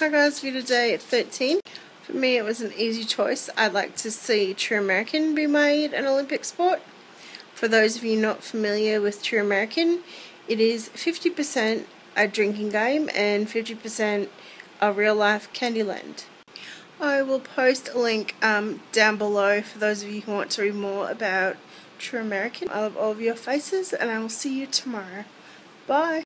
Hi guys, VEDA day at 13. For me it was an easy choice. I'd like to see True American be made an Olympic sport. For those of you not familiar with True American, it is 50% a drinking game and 50% a real life Candyland. I will post a link um, down below for those of you who want to read more about True American. I love all of your faces and I will see you tomorrow. Bye!